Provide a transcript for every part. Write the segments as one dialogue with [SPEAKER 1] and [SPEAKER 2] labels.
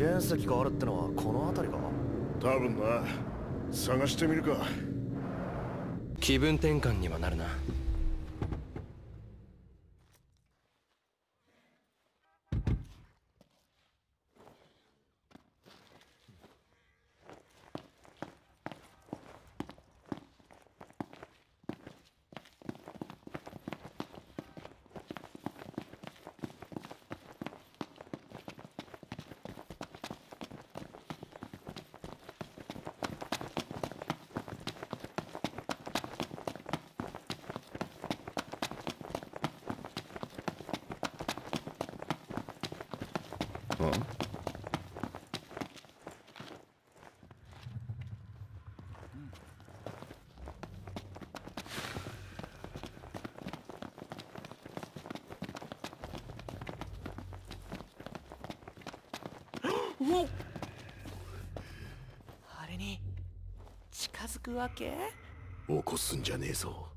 [SPEAKER 1] 原石があるってのはこの辺りか？
[SPEAKER 2] 多分な。探してみるか。
[SPEAKER 1] 気分転換にはなるな
[SPEAKER 3] あれに近づくわけ？
[SPEAKER 2] 起こすんじゃねえぞ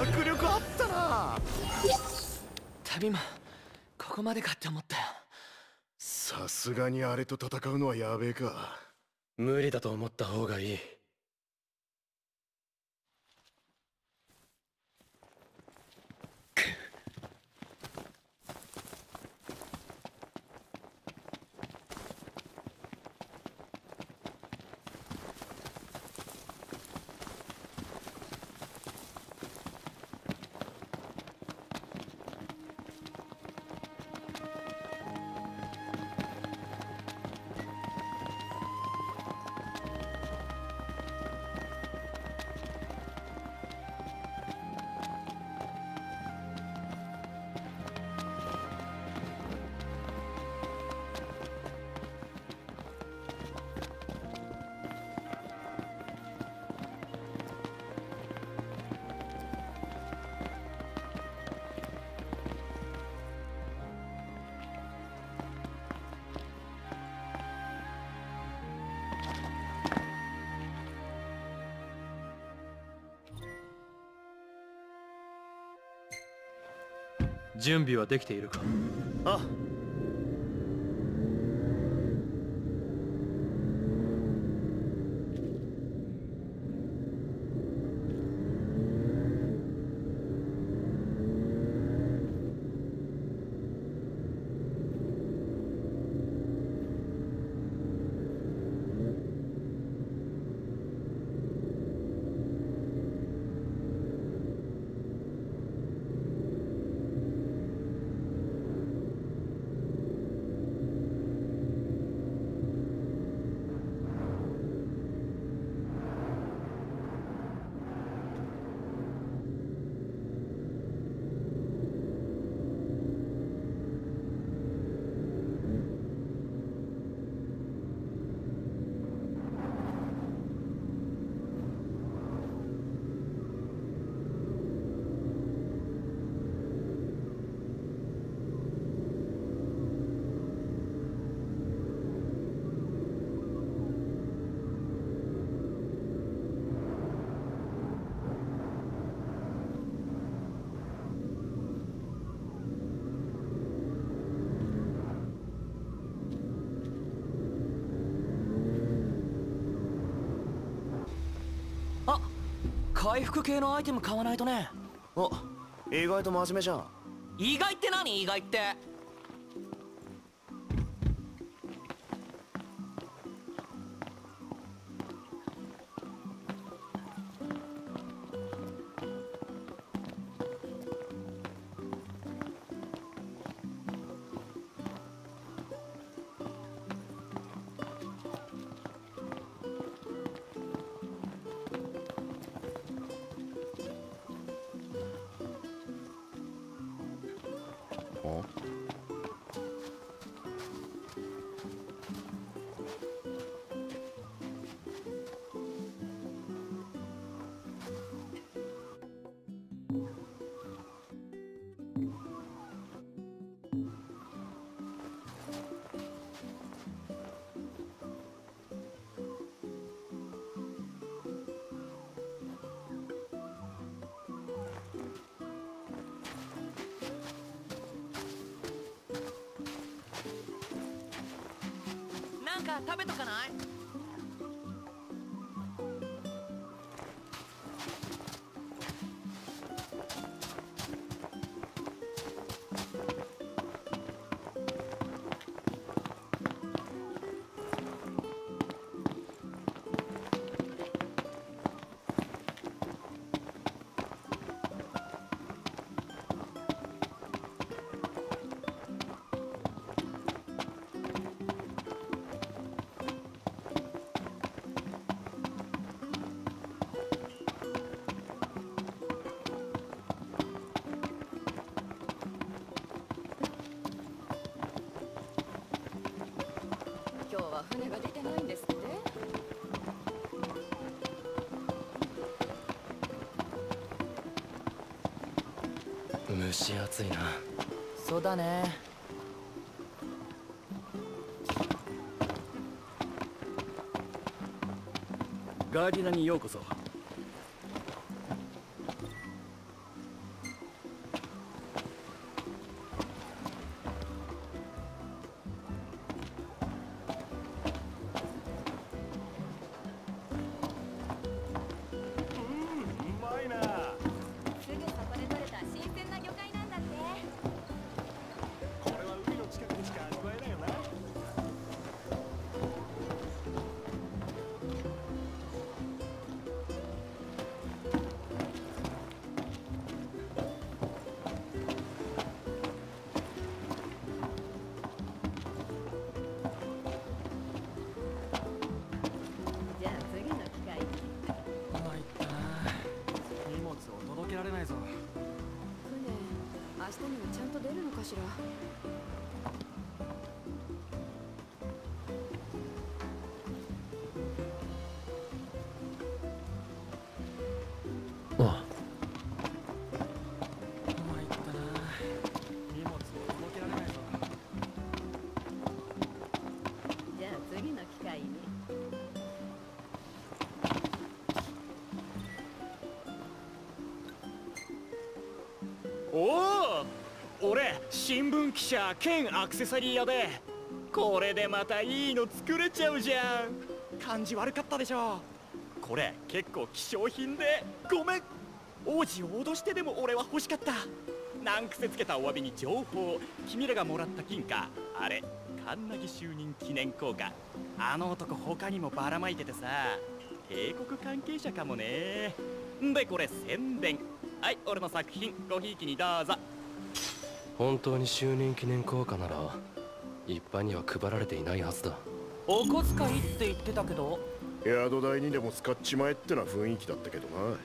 [SPEAKER 1] 迫力あったな。
[SPEAKER 3] 旅もこ
[SPEAKER 4] ここまでかって思ったよ。
[SPEAKER 2] さすがにあれと戦うのはやべえか。
[SPEAKER 5] 無理だと思った方がいい
[SPEAKER 6] 準備はできているか？
[SPEAKER 5] あ
[SPEAKER 4] 回復系のアイテム買わないとね。
[SPEAKER 5] お意外と真面目じゃん。
[SPEAKER 4] 意外って何？意外ってか食べとかない？
[SPEAKER 5] 蒸し暑いな。
[SPEAKER 4] そうだね。
[SPEAKER 5] ガーディナにようこそ
[SPEAKER 7] 日にはちゃんと出るのかしら。
[SPEAKER 8] 新聞記者兼アクセサリー屋でこれでまたいいの作れちゃうじゃん感じ悪かった。でしょこれ結構希少品でごめん王子を脅してでも俺は欲しかった。難癖つけたお詫びに情報君らがもらった金貨あれカンナギ就任記念硬貨あの男他にもばらまいててさ。帝国関係者かもね。でこれ宣伝。はい俺の作品ごひいきにどうぞ。
[SPEAKER 5] 本当に就任記念硬貨なら一般には配られていないはずだ。
[SPEAKER 4] お小遣いって言ってたけど。
[SPEAKER 2] 宿代にでも使っちまえってな雰囲気だったけどな